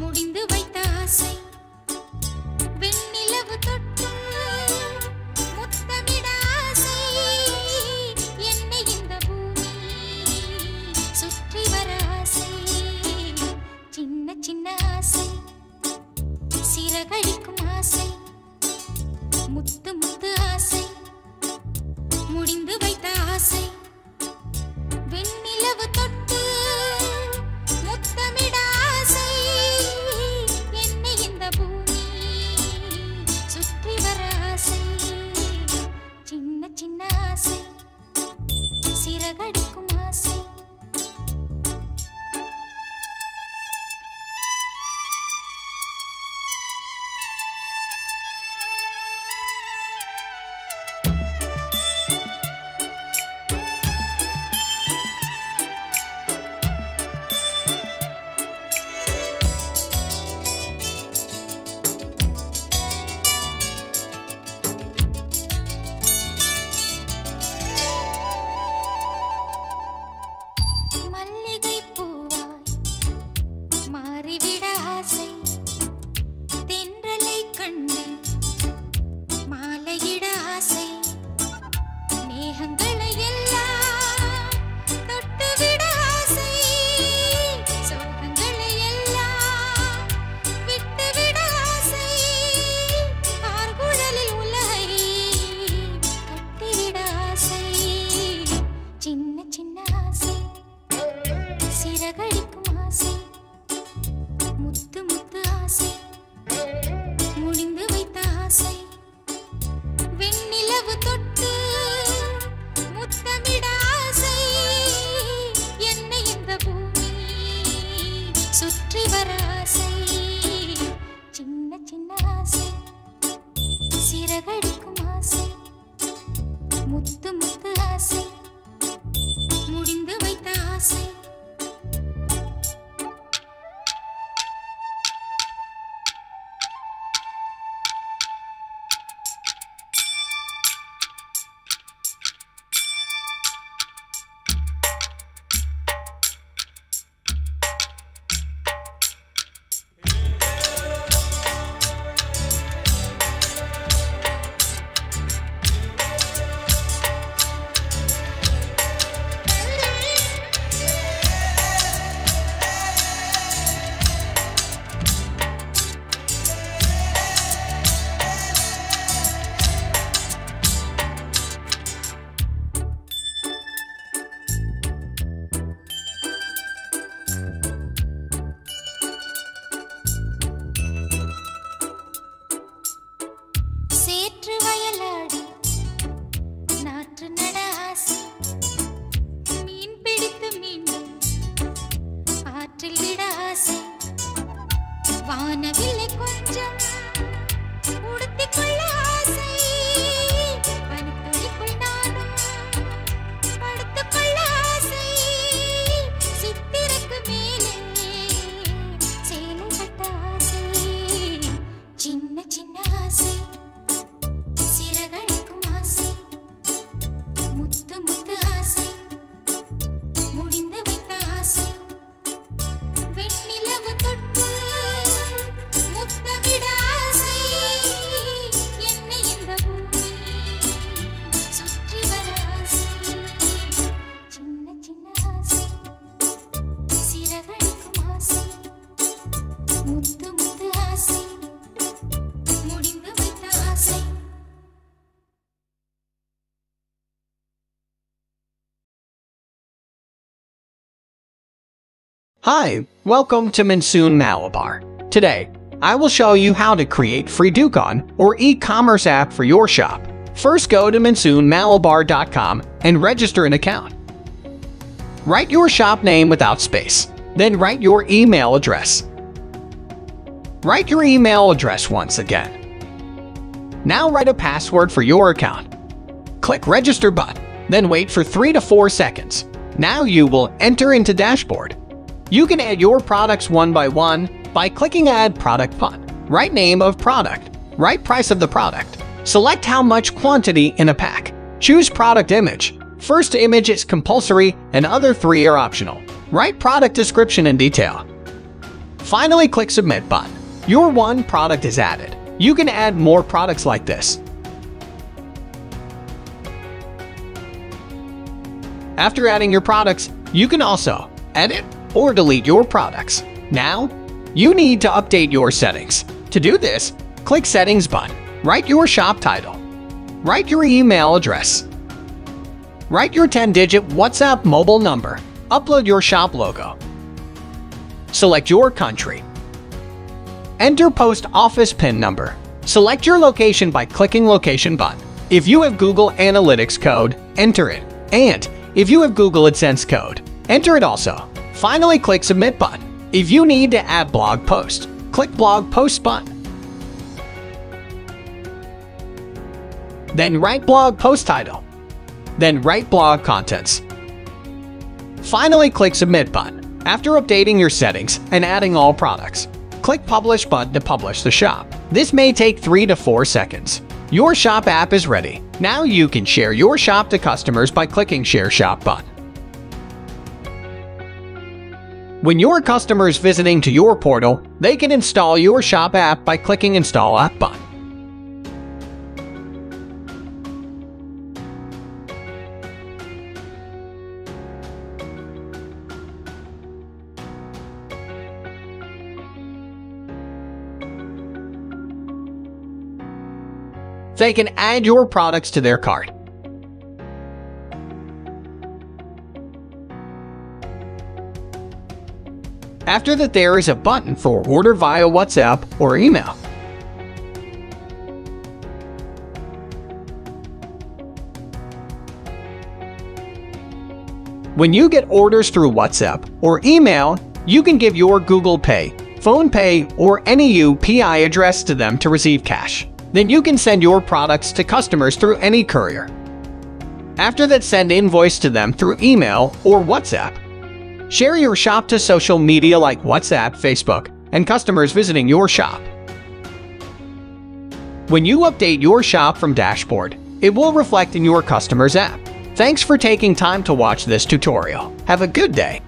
முடிந்து வைத்த ஆசை. வெண்ணிலவு தொட்டும் முத்தமிட ஆசை. என்னை இந்த சின்ன சின்ன ஆசை. சிறகடிக்கும் ஆசை. முத்து முத்து ஆசை. முடிந்து வைத்த ஆசை. Hi, welcome to Monsoon Malabar. Today, I will show you how to create free Dukon or e-commerce app for your shop. First go to monsoonmalabar.com and register an account. Write your shop name without space, then write your email address. Write your email address once again. Now write a password for your account. Click register button, then wait for 3 to 4 seconds. Now you will enter into dashboard. You can add your products one by one by clicking Add Product button. Write name of product. Write price of the product. Select how much quantity in a pack. Choose product image. First image is compulsory and other three are optional. Write product description in detail. Finally, click Submit button. Your one product is added. You can add more products like this. After adding your products, you can also edit or delete your products. Now, you need to update your settings. To do this, click Settings button. Write your shop title. Write your email address. Write your 10-digit WhatsApp mobile number. Upload your shop logo. Select your country. Enter post office PIN number. Select your location by clicking Location button. If you have Google Analytics code, enter it. And if you have Google AdSense code, enter it also. Finally, click Submit button. If you need to add blog post, click Blog Post button. Then write blog post title. Then write blog contents. Finally, click Submit button. After updating your settings and adding all products, click Publish button to publish the shop. This may take 3 to 4 seconds. Your shop app is ready. Now you can share your shop to customers by clicking Share Shop button. When your customers visiting to your portal, they can install your shop app by clicking Install App button. They can add your products to their cart. After that, there is a button for order via WhatsApp or email. When you get orders through WhatsApp or email, you can give your Google Pay, PhonePe, or any UPI address to them to receive cash. Then you can send your products to customers through any courier. After that, send invoice to them through email or WhatsApp. Share your shop to social media like WhatsApp, Facebook, and customers visiting your shop. When you update your shop from dashboard, it will reflect in your customer's app. Thanks for taking time to watch this tutorial. Have a good day.